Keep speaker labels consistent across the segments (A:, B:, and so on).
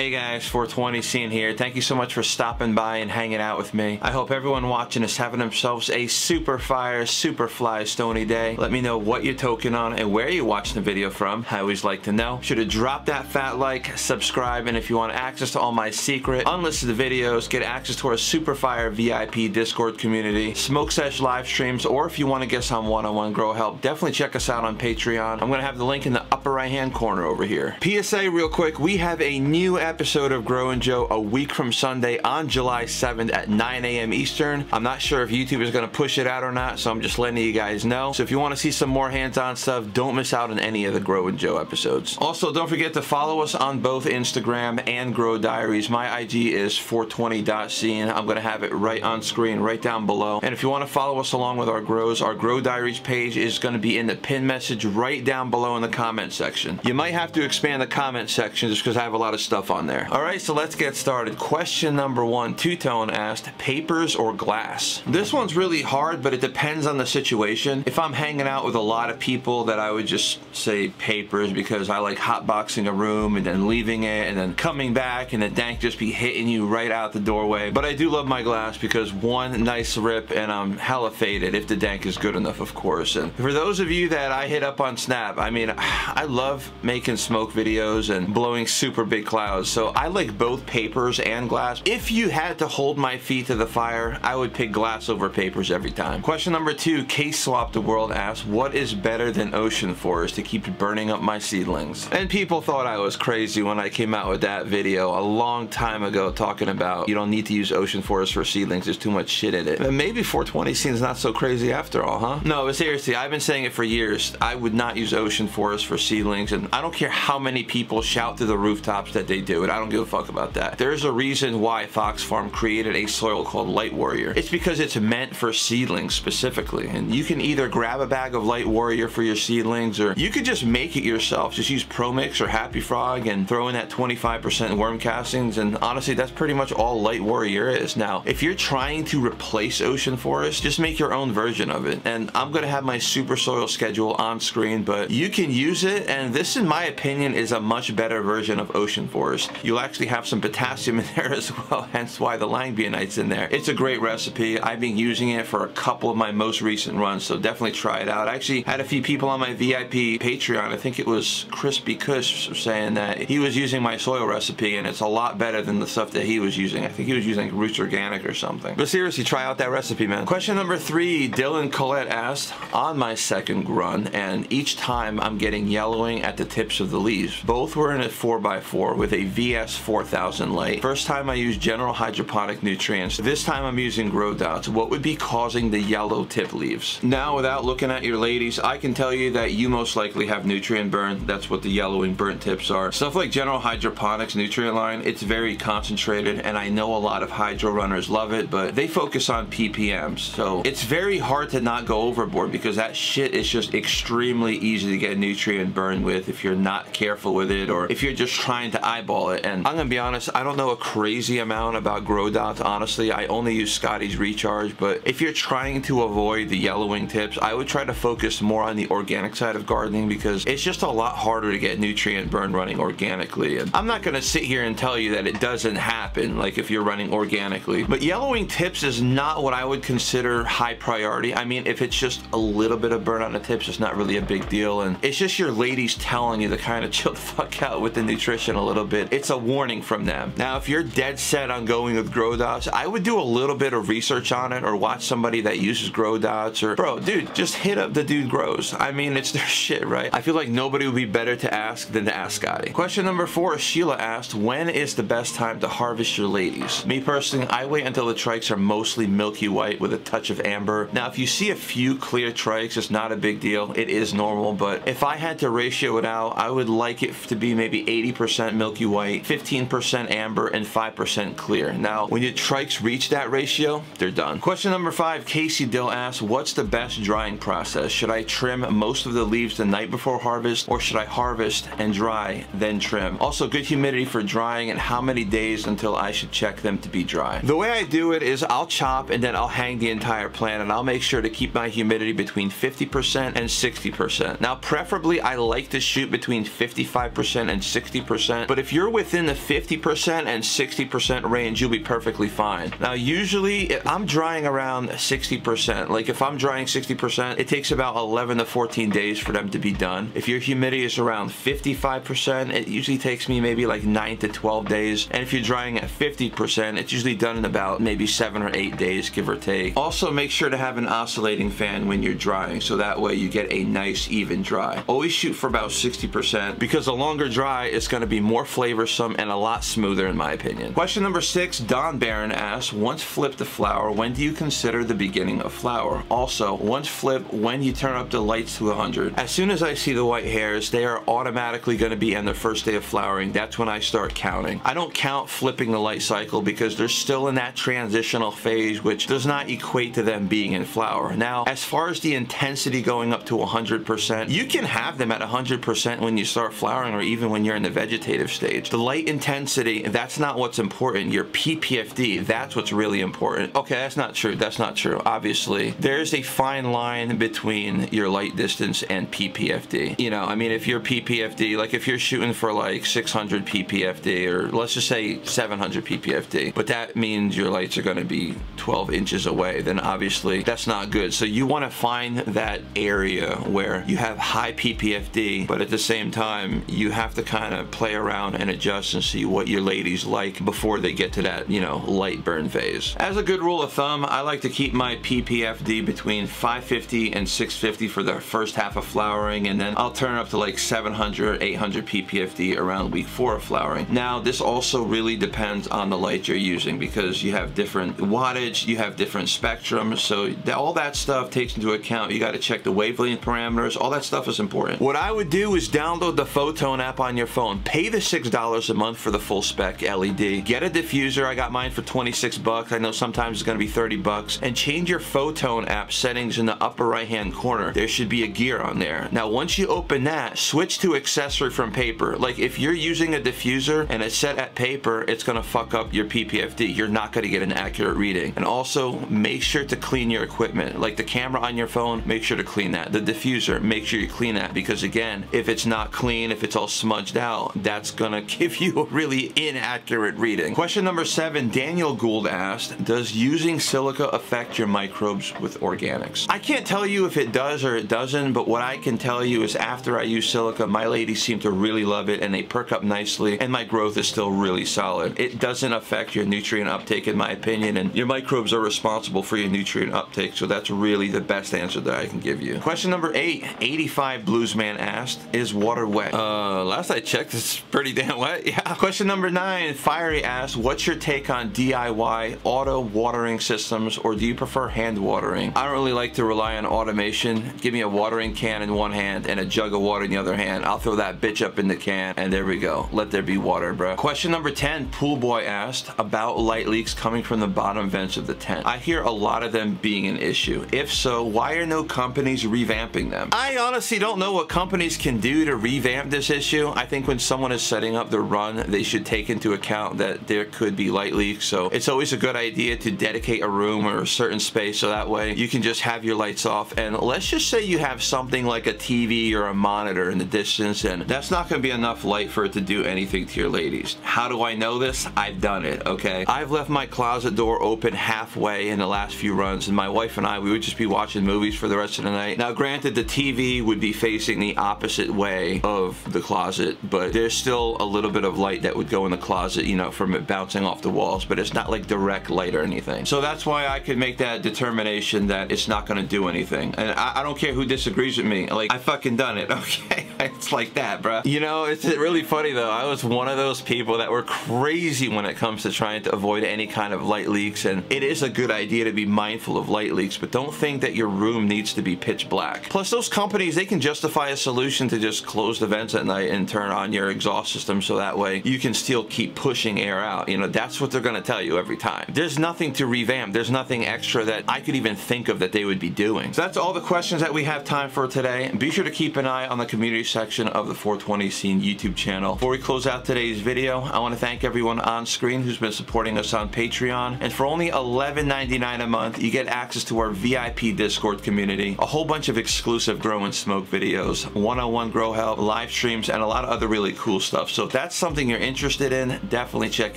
A: Hey guys, 420 Scene here. Thank you so much for stopping by and hanging out with me. I hope everyone watching is having themselves a super fire, super fly stony day. Let me know what you're toking on and where you're watching the video from. I always like to know. Should have dropped that fat like, subscribe, and if you want access to all my secret, unlisted videos, get access to our super fire VIP Discord community, smoke sesh live streams, or if you want to get some one-on-one -on -one grow help, definitely check us out on Patreon. I'm going to have the link in the upper right hand corner over here. PSA real quick, we have a new episode of Grow and Joe a week from Sunday on July 7th at 9 a.m. Eastern. I'm not sure if YouTube is going to push it out or not, so I'm just letting you guys know. So if you want to see some more hands-on stuff, don't miss out on any of the Grow and Joe episodes. Also, don't forget to follow us on both Instagram and Grow Diaries. My IG is 420.scene. I'm going to have it right on screen, right down below. And if you want to follow us along with our grows, our Grow Diaries page is going to be in the pin message right down below in the comment section. You might have to expand the comment section just because I have a lot of stuff on there. All right, so let's get started. Question number one, Two-Tone asked, papers or glass? This one's really hard, but it depends on the situation. If I'm hanging out with a lot of people that I would just say papers because I like hotboxing a room and then leaving it and then coming back and the dank just be hitting you right out the doorway. But I do love my glass because one nice rip and I'm hella faded if the dank is good enough, of course. And for those of you that I hit up on Snap, I mean, I love making smoke videos and blowing super big clouds. So I like both papers and glass. If you had to hold my feet to the fire, I would pick glass over papers every time. Question number two, Case Swap the World asks, what is better than ocean forest to keep burning up my seedlings? And people thought I was crazy when I came out with that video a long time ago talking about you don't need to use ocean forest for seedlings, there's too much shit in it. But maybe 420 Scene's not so crazy after all, huh? No, but seriously, I've been saying it for years. I would not use ocean forest for seedlings and I don't care how many people shout to the rooftops that they do it. I don't give a fuck about that. There's a reason why Fox Farm created a soil called Light Warrior. It's because it's meant for seedlings specifically. And you can either grab a bag of Light Warrior for your seedlings or you could just make it yourself. Just use Pro Mix or Happy Frog and throw in that 25% worm castings. And honestly, that's pretty much all Light Warrior is. Now, if you're trying to replace Ocean Forest, just make your own version of it. And I'm to have my super soil schedule on screen, but you can use it. And this, in my opinion, is a much better version of Ocean Forest. You'll actually have some potassium in there as well, hence why the Langbeinite's in there. It's a great recipe. I've been using it for a couple of my most recent runs, so definitely try it out. I actually had a few people on my VIP Patreon, I think it was Crispy Kush saying that he was using my soil recipe and it's a lot better than the stuff that he was using. I think he was using Roots Organic or something. But seriously, try out that recipe, man. Question number three, Dylan Collette asked, on my second run, and each time I'm getting yellowing at the tips of the leaves. Both were in a 4x4 with a VS 4000 light. First time I used general hydroponic nutrients. This time I'm using grow dots. What would be causing the yellow tip leaves? Now, without looking at your ladies, I can tell you that you most likely have nutrient burn. That's what the yellowing burnt tips are. Stuff like general hydroponics nutrient line, it's very concentrated and I know a lot of hydro runners love it, but they focus on ppms. So it's very hard to not go overboard because that shit is just extremely easy to get nutrient burn with if you're not careful with it or if you're just trying to eyeball it. And I'm gonna be honest, I don't know a crazy amount about grow dots. Honestly, I only use Scotty's Recharge, but if you're trying to avoid the yellowing tips, I would try to focus more on the organic side of gardening because it's just a lot harder to get nutrient burn running organically. And I'm not gonna sit here and tell you that it doesn't happen, like if you're running organically. But yellowing tips is not what I would consider high priority. I mean, if it's just a little bit of burn on the tips, it's not really a big deal. And it's just your ladies telling you to kind of chill the fuck out with the nutrition a little bit. It's a warning from them. Now, if you're dead set on going with grow dots, I would do a little bit of research on it or watch somebody that uses grow dots or bro, dude, just hit up the dude grows. I mean, it's their shit, right? I feel like nobody would be better to ask than to ask Scotty. Question number four, Sheila asked, when is the best time to harvest your ladies? Me personally, I wait until the trikes are mostly milky white with a touch of amber. Now, if you see a few clear trikes, it's not a big deal. It is normal, but if I had to ratio it out, I would like it to be maybe 80% milky white, 15% amber, and 5% clear. Now, when your trikes reach that ratio, they're done. Question number five, Casey Dill asks, what's the best drying process? Should I trim most of the leaves the night before harvest, or should I harvest and dry, then trim? Also, good humidity for drying and how many days until I should check them to be dry. The way I do it is I'll chop and then I'll hang the entire plant and I'll make sure to keep my humidity between 50% and 60%. Now, preferably, I like to shoot between 55% and 60%, but if you're you're within the 50% and 60% range, you'll be perfectly fine. Now, usually I'm drying around 60%. Like if I'm drying 60%, it takes about 11 to 14 days for them to be done. If your humidity is around 55%, it usually takes me maybe like 9 to 12 days. And if you're drying at 50%, it's usually done in about maybe 7 or 8 days, give or take. Also, make sure to have an oscillating fan when you're drying, so that way you get a nice even dry. Always shoot for about 60% because the longer dry it's going to be more flavorsome and a lot smoother in my opinion. Question number 6, Don Barron asks, once flipped the flower, when do you consider the beginning of flower? Also, once flip, when you turn up the lights to 100. As soon as I see the white hairs, they are automatically going to be in the first day of flowering. That's when I start counting. I don't count flipping the light cycle because they're still in that transitional phase which does not equate to them being in flower. Now, as far as the intensity going up to 100%, you can have them at 100% when you start flowering or even when you're in the vegetative stage. The light intensity, that's not what's important. Your PPFD, that's what's really important. Okay, that's not true. That's not true. Obviously, there's a fine line between your light distance and PPFD. You know, I mean, if you're PPFD, like if you're shooting for like 600 PPFD or let's just say 700 PPFD, but that means your lights are going to be 12 inches away, then obviously that's not good. So you want to find that area where you have high PPFD, but at the same time, you have to kind of play around and adjust and see what your ladies like before they get to that, you know, light burn phase. As a good rule of thumb, I like to keep my PPFD between 550 and 650 for the first half of flowering, and then I'll turn up to like 700, 800 PPFD around week four of flowering. Now, this also really depends on the light you're using because you have different wattage, you have different spectrums, so all that stuff takes into account. You got to check the wavelength parameters, all that stuff is important. What I would do is download the Photone app on your phone, pay the $6 a month for the full spec LED, get a diffuser, I got mine for 26 bucks, I know sometimes it's going to be 30 bucks, and change your Photone app settings in the upper right hand corner. There should be a gear on there. Now once you open that, switch to accessory from paper. Like if you're using a diffuser and it's set at paper, it's going to fuck up your PPFD. You're not going to get an accurate reading. And also make sure to clean your equipment. Like the camera on your phone, make sure to clean that. The diffuser, make sure you clean that because again, if it's not clean, if it's all smudged out, that's going to give you a really inaccurate reading. Question number seven, Daniel Gould asked, does using silica affect your microbes with organics? I can't tell you if it does or it doesn't, but what I can tell you is after I use silica, my ladies seem to really love it and they perk up nicely and my growth is still really solid. It doesn't affect your nutrient uptake in my opinion and your microbes are responsible for your nutrient uptake so that's really the best answer that I can give you. Question number eight, 85 Bluesman asked, is water wet? Uh, last I checked it's pretty damn wet, yeah. Question number nine, Fiery asks, what's your take on DIY auto watering systems or do you prefer hand watering? I don't really like to rely on automation. Give me a watering can in one hand and a jug of water in the other hand. I'll throw that bitch up in the can and there we go. Let there be water, bro. Question number 10, Pool Boy asked about light leaks coming from the bottom vents of the tent. I hear a lot of them being an issue. If so, why are no companies revamping them? I honestly don't know what companies can do to revamp this issue. I think when someone is setting up the run, they should take into account that there could be light leaks. So it's always a good idea to dedicate a room or a certain space so that way you can just have your lights off. And let's just say you have something like a TV or a monitor in the distance and that's not going to be enough light for it to do anything to your ladies. How do I know this? I've done it, okay? I've left my closet door open halfway in the last few runs and my wife and I, we would just be watching movies for the rest of the night. Now granted, the TV would be facing the opposite way of the closet, but there's still a little bit of light that would go in the closet, you know, from it bouncing off the walls, but it's not like direct light or anything. So that's why I could make that determination that it's not gonna do anything. And I, I don't care who disagrees with me. Like, I fucking done it, okay? it's like that, bro. You know, it's really funny though. I was one of those people that were crazy when it comes to trying to avoid any kind of light leaks, and it is a good idea to be mindful of light leaks, but don't think that your room needs to be pitch black. Plus, those companies, they can justify a solution to just close the vents at night and turn on your exhaust system so that way you can still keep pushing air out. You know, that's what they're gonna tell you every time. There's nothing to revamp. There's nothing extra that I could even think of that they would be doing. So that's all the questions that we have time for today. Be sure to keep an eye on the community section of the 420 Scene YouTube channel. Before we close out today's video, I want to thank everyone on screen who's been supporting us on Patreon. And for only $11.99 a month, you get access to our VIP Discord community, a whole bunch of exclusive grow and smoke videos, one-on-one grow help, live streams, and a lot of other really cool stuff. So that's something you're interested in, definitely check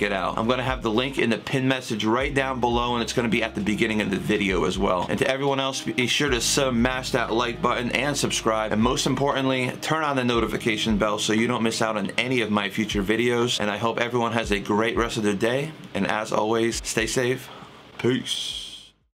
A: it out. I'm gonna have the link in the pin message right down below and it's gonna be at the beginning of the video as well. And to everyone else, be sure to smash that like button and subscribe. And most importantly, turn on the notification bell so you don't miss out on any of my future videos. And I hope everyone has a great rest of their day. And as always, stay safe. Peace.